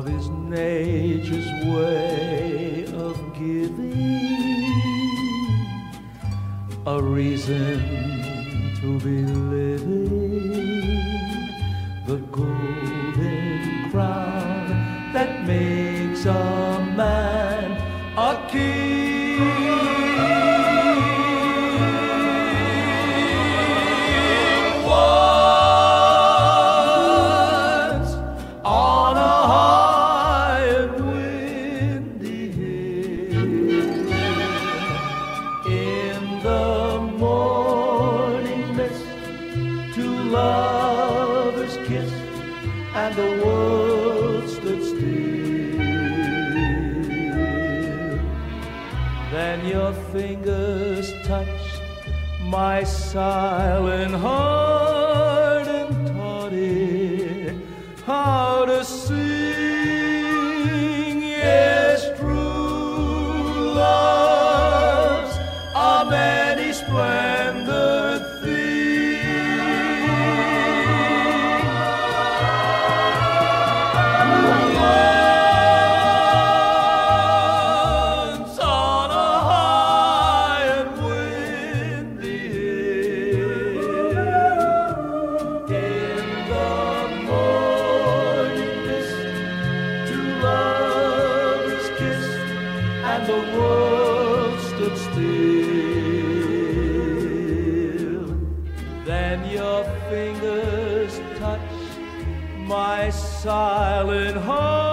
Love is nature's way of giving a reason to be living. The golden crown that makes a and the world stood still. Then your fingers touched my silent heart and the world stood still. Then your fingers touched my silent heart